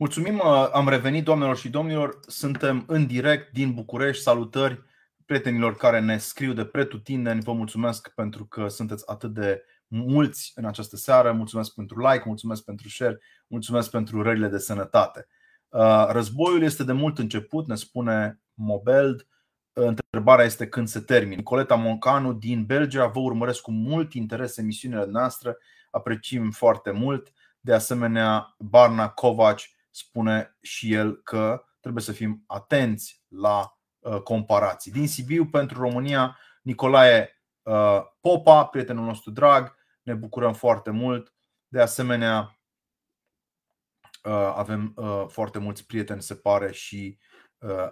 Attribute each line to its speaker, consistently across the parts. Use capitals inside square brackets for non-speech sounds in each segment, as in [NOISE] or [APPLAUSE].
Speaker 1: Mulțumim, uh, am revenit, doamnelor și domnilor. Suntem în direct din București. Salutări prietenilor care ne scriu de pretutindeni. Vă mulțumesc pentru că sunteți atât de mulți în această seară. Mulțumesc pentru like, mulțumesc pentru share, mulțumesc pentru rările de sănătate. Uh, războiul este de mult început, ne spune Mobeld. Întrebarea este când se termină. Nicoleta Moncanu din Belgia, vă urmăresc cu mult interes emisiunile noastre, apreciem foarte mult. De asemenea, Barna Kovac spune și el că trebuie să fim atenți la uh, comparații. Din Sibiu pentru România, Nicolae uh, Popa, prietenul nostru drag, ne bucurăm foarte mult. De asemenea, uh, avem foarte mulți prieteni, se pare, și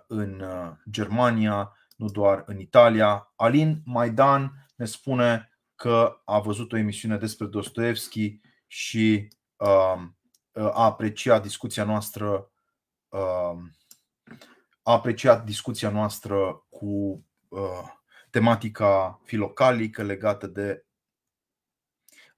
Speaker 1: în Germania, nu doar în Italia. Alin Maidan ne spune că a văzut o emisiune despre Dostoevski și a apreciat discuția noastră a apreciat discuția noastră cu tematica filocalică legată de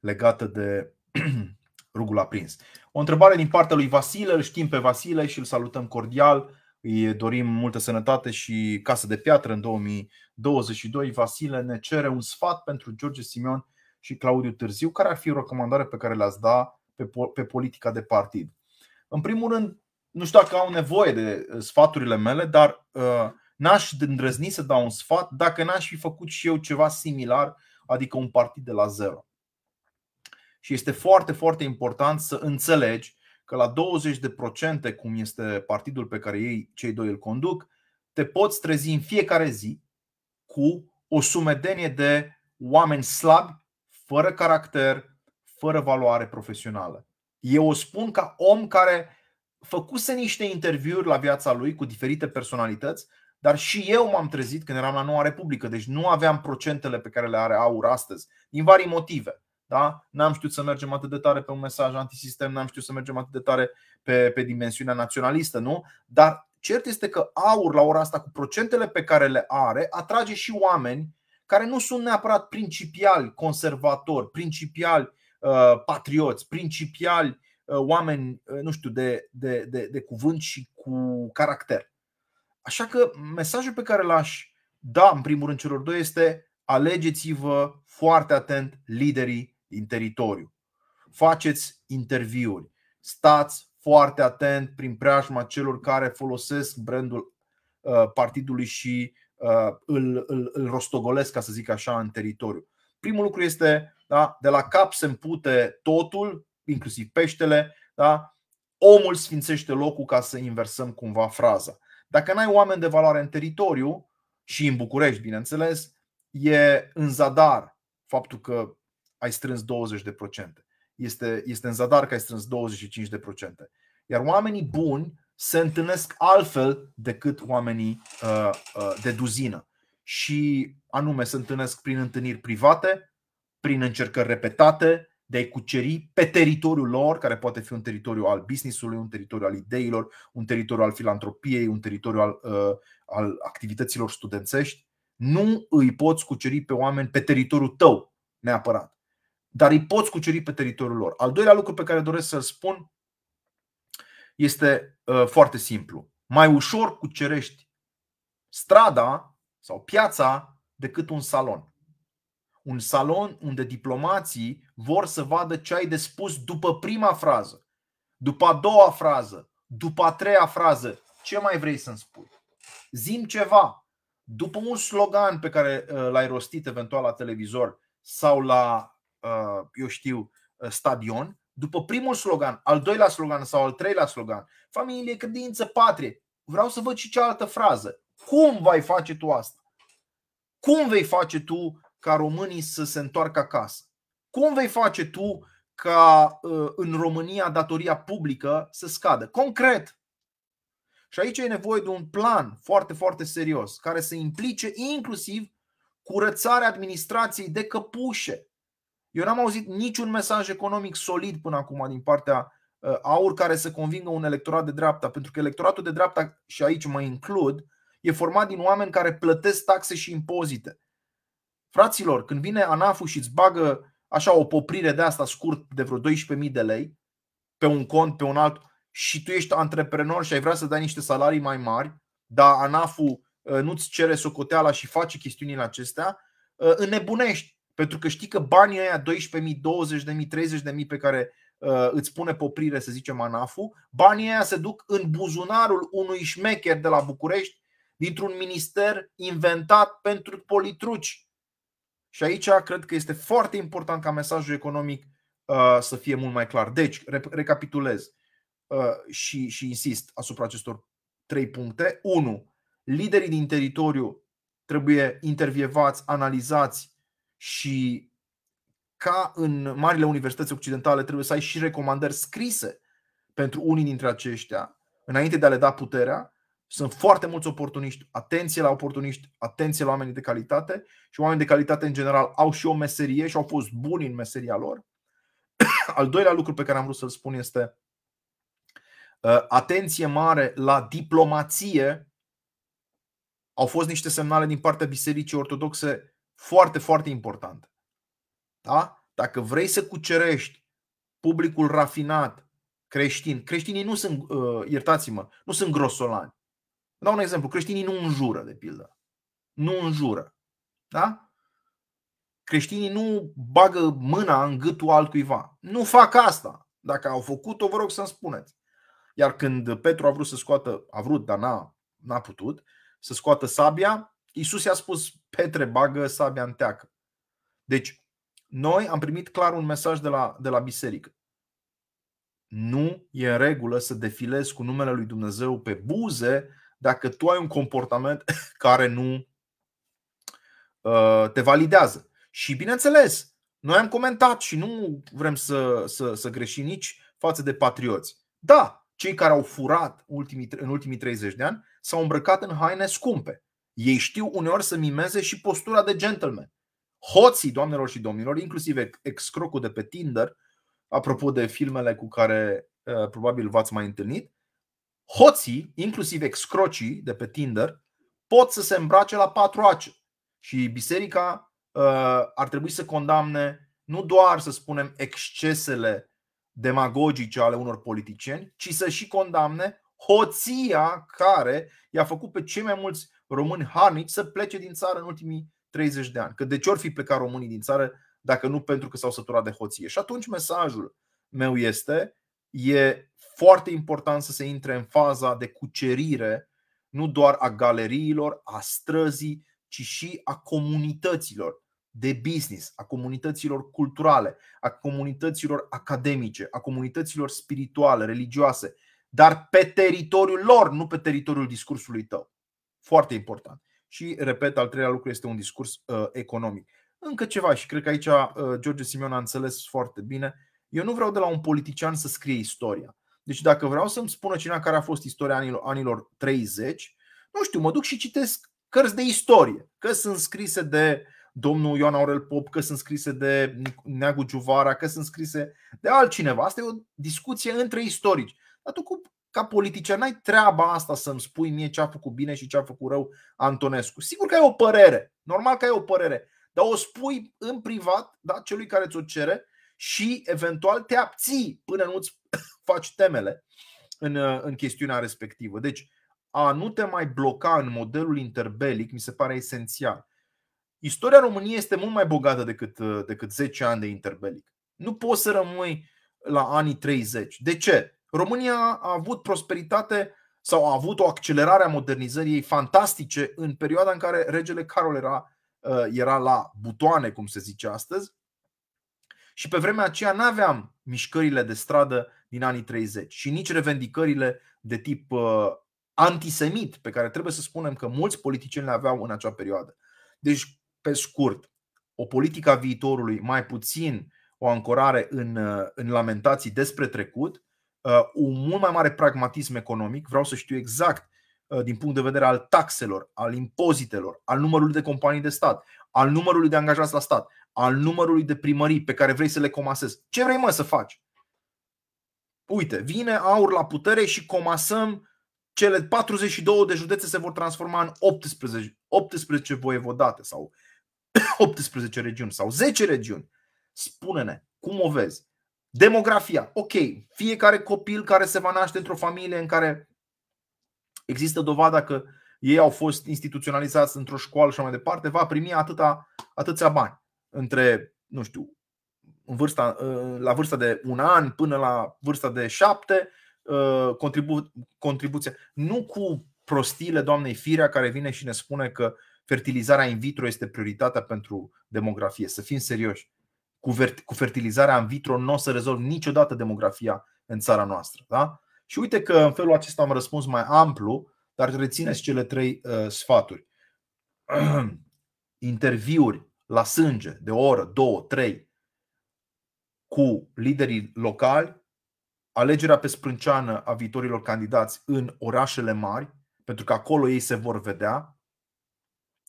Speaker 1: legată de [CLEARS THROAT] rugul aprins. O întrebare din partea lui Vasile, îl știm pe Vasile și îl salutăm cordial. Îi dorim multă sănătate și casă de piatră în 2022. Vasile ne cere un sfat pentru George Simion și Claudiu Târziu. Care ar fi o recomandare pe care le-ați da pe, pe politica de partid. În primul rând, nu știu dacă au nevoie de uh, sfaturile mele, dar uh, n-aș îndrăzni să dau un sfat dacă n-aș fi făcut și eu ceva similar, adică un partid de la zero. Și este foarte, foarte important să înțelegi că la 20%, cum este partidul pe care ei, cei doi îl conduc, te poți trezi în fiecare zi cu o sumedenie de oameni slabi, fără caracter, fără valoare profesională. Eu o spun ca om care făcuse niște interviuri la viața lui cu diferite personalități, dar și eu m-am trezit când eram la Noua Republică, deci nu aveam procentele pe care le are aur astăzi, din vari motive. Da? N-am știut să mergem atât de tare pe un mesaj antisistem, n-am știut să mergem atât de tare pe, pe dimensiunea naționalistă, nu? Dar cert este că aur la ora asta, cu procentele pe care le are, atrage și oameni care nu sunt neapărat principiali conservatori, principiali Uh, patrioți, principiali, uh, oameni, uh, nu știu, de, de, de, de cuvânt și cu caracter. Așa că mesajul pe care l-aș da în primul rând celor doi este alegeți-vă foarte atent liderii din teritoriu. Faceți interviuri. Stați foarte atent prin preajma celor care folosesc brandul partidului și îl, îl, îl rostogolesc, ca să zic așa, în teritoriu. Primul lucru este da? de la cap se împute totul, inclusiv peștele, da? omul sfințește locul ca să inversăm cumva fraza. Dacă n-ai oameni de valoare în teritoriu și în București, bineînțeles, e în zadar faptul că ai strâns 20%. Este, este în zadar că ai strâns 25%. Iar oamenii buni se întâlnesc altfel decât oamenii uh, uh, de duzină. Și anume se întâlnesc prin întâlniri private, prin încercări repetate de a-i cuceri pe teritoriul lor, care poate fi un teritoriu al businessului, un teritoriu al ideilor, un teritoriu al filantropiei, un teritoriu al, uh, al activităților studențești. Nu îi poți cuceri pe oameni pe teritoriul tău, neapărat, dar îi poți cuceri pe teritoriul lor. Al doilea lucru pe care doresc să-l spun este uh, foarte simplu. Mai ușor cucerești strada sau piața decât un salon un salon unde diplomații vor să vadă ce ai de spus după prima frază, după a doua frază, după a treia frază. Ce mai vrei să-mi spui? Zim ceva. După un slogan pe care uh, l-ai rostit eventual la televizor sau la, uh, eu știu, uh, stadion, după primul slogan, al doilea slogan sau al treilea slogan, familie, credință, patrie, vreau să văd și cealaltă frază. Cum vei face tu asta? Cum vei face tu ca românii să se întoarcă acasă? Cum vei face tu ca uh, în România datoria publică să scadă? Concret. Și aici e nevoie de un plan foarte, foarte serios, care să implice inclusiv curățarea administrației de căpușe. Eu n-am auzit niciun mesaj economic solid până acum din partea uh, AUR care să convingă un electorat de dreapta, pentru că electoratul de dreapta, și aici mă includ, e format din oameni care plătesc taxe și impozite. Fraților, când vine ANAF-ul și îți bagă așa o poprire de asta scurt de vreo 12.000 de lei pe un cont, pe un alt și tu ești antreprenor și ai vrea să dai niște salarii mai mari, dar ANAF-ul uh, nu-ți cere socoteala și face chestiunile acestea, uh, înnebunești. Pentru că știi că banii ăia 12.000, 20.000, 30.000 pe care uh, îți pune poprire, să zicem, ANAF-ul, banii ăia se duc în buzunarul unui șmecher de la București dintr-un minister inventat pentru politruci. Și aici cred că este foarte important ca mesajul economic uh, să fie mult mai clar. Deci, recapitulez uh, și, și insist asupra acestor trei puncte. 1. Liderii din teritoriu trebuie intervievați, analizați și ca în marile universități occidentale trebuie să ai și recomandări scrise pentru unii dintre aceștia înainte de a le da puterea sunt foarte mulți oportuniști, atenție la oportuniști, atenție la oamenii de calitate și oamenii de calitate în general au și o meserie și au fost buni în meseria lor. [COUGHS] Al doilea lucru pe care am vrut să-l spun este uh, atenție mare la diplomație. Au fost niște semnale din partea Bisericii Ortodoxe foarte, foarte importante. Da? Dacă vrei să cucerești publicul rafinat creștin, creștinii nu sunt, uh, iertați-mă, nu sunt grosolani. Dau un exemplu. Creștinii nu înjură, de pildă. Nu înjură. Da? Creștinii nu bagă mâna în gâtul altcuiva. Nu fac asta. Dacă au făcut-o, vă rog să-mi spuneți. Iar când Petru a vrut să scoată, a vrut, dar n-a, n-a putut, să scoată sabia, Iisus i-a spus, Petre, bagă sabia în teacă. Deci, noi am primit clar un mesaj de la, de la biserică. Nu e în regulă să defilezi cu numele lui Dumnezeu pe buze dacă tu ai un comportament [LAUGHS] care nu uh, te validează. Și bineînțeles, noi am comentat și nu vrem să, să, să greșim nici față de patrioți. Da, cei care au furat ultimii, în ultimii 30 de ani s-au îmbrăcat în haine scumpe. Ei știu uneori să mimeze și postura de gentleman. Hoții, doamnelor și domnilor, inclusiv excrocul de pe Tinder, apropo de filmele cu care uh, probabil v-ați mai întâlnit, hoții, inclusiv excrocii de pe Tinder, pot să se îmbrace la patru ace. Și biserica uh, ar trebui să condamne nu doar, să spunem, excesele demagogice ale unor politicieni, ci să și condamne hoția care i-a făcut pe cei mai mulți români harnici să plece din țară în ultimii 30 de ani. Că de ce ori fi plecat românii din țară dacă nu pentru că s-au săturat de hoție? Și atunci mesajul meu este e foarte important să se intre în faza de cucerire nu doar a galeriilor, a străzii, ci și a comunităților de business, a comunităților culturale, a comunităților academice, a comunităților spirituale, religioase, dar pe teritoriul lor, nu pe teritoriul discursului tău. Foarte important. Și, repet, al treilea lucru este un discurs uh, economic. Încă ceva, și cred că aici uh, George Simeon a înțeles foarte bine. Eu nu vreau de la un politician să scrie istoria. Deci dacă vreau să-mi spună cineva care a fost istoria anilor, anilor 30, nu știu, mă duc și citesc cărți de istorie, că sunt scrise de domnul Ioan Aurel Pop, că sunt scrise de Neagu Giuvara, că sunt scrise de altcineva. Asta e o discuție între istorici. Dar tu ca politician n-ai treaba asta să-mi spui mie ce a făcut bine și ce a făcut rău Antonescu. Sigur că ai o părere, normal că ai o părere, dar o spui în privat da, celui care ți-o cere și eventual te abții până nu-ți [LAUGHS] faci temele în, în chestiunea respectivă. Deci, a nu te mai bloca în modelul interbelic mi se pare esențial. Istoria României este mult mai bogată decât, decât 10 ani de interbelic. Nu poți să rămâi la anii 30. De ce? România a avut prosperitate sau a avut o accelerare a modernizării ei fantastice în perioada în care regele Carol era, era la butoane, cum se zice astăzi, și pe vremea aceea nu aveam mișcările de stradă din anii 30 și nici revendicările de tip uh, antisemit, pe care trebuie să spunem că mulți politicieni le aveau în acea perioadă. Deci, pe scurt, o politică a viitorului, mai puțin o ancorare în, uh, în lamentații despre trecut, uh, un mult mai mare pragmatism economic. Vreau să știu exact din punct de vedere al taxelor, al impozitelor, al numărului de companii de stat, al numărului de angajați la stat, al numărului de primării pe care vrei să le comasezi. Ce vrei mă să faci? Uite, vine aur la putere și comasăm cele 42 de județe se vor transforma în 18, 18 voievodate sau [COUGHS] 18 regiuni sau 10 regiuni. Spune-ne, cum o vezi? Demografia. Ok, fiecare copil care se va naște într-o familie în care există dovada că ei au fost instituționalizați într-o școală și mai departe, va primi atâta, atâția bani. Între, nu știu, în vârsta, la vârsta de un an până la vârsta de șapte, contribu- contribuția. Nu cu prostiile doamnei Firea care vine și ne spune că fertilizarea in vitro este prioritatea pentru demografie. Să fim serioși. Cu, cu fertilizarea in vitro nu o să rezolv niciodată demografia în țara noastră. Da? Și uite că în felul acesta am răspuns mai amplu, dar rețineți cele trei uh, sfaturi. [CLEARS THROAT] Interviuri la sânge de o oră, două, trei cu liderii locali, alegerea pe sprânceană a viitorilor candidați în orașele mari, pentru că acolo ei se vor vedea.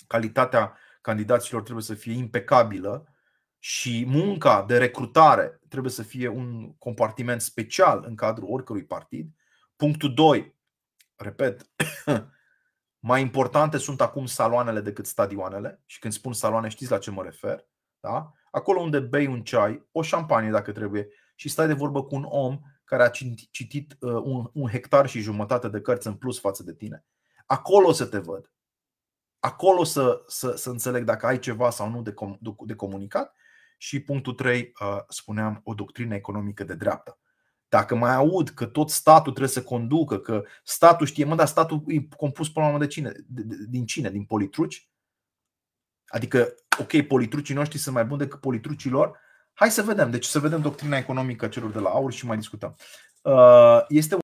Speaker 1: Calitatea candidaților trebuie să fie impecabilă și munca de recrutare trebuie să fie un compartiment special în cadrul oricărui partid. Punctul 2. Repet, [COUGHS] mai importante sunt acum saloanele decât stadioanele și când spun saloane știți la ce mă refer. Da? Acolo unde bei un ceai, o șampanie dacă trebuie și stai de vorbă cu un om care a citit uh, un, un hectar și jumătate de cărți în plus față de tine. Acolo să te văd. Acolo să, să, să înțeleg dacă ai ceva sau nu de, com, de comunicat. Și punctul 3, uh, spuneam, o doctrină economică de dreapta. Dacă mai aud că tot statul trebuie să conducă, că statul știe, mă, dar statul e compus până la urmă de cine? De, de, din cine? Din politruci? Adică, ok, politrucii noștri sunt mai buni decât politrucii lor, Hai să vedem. Deci să vedem doctrina economică a celor de la aur și mai discutăm. Uh, este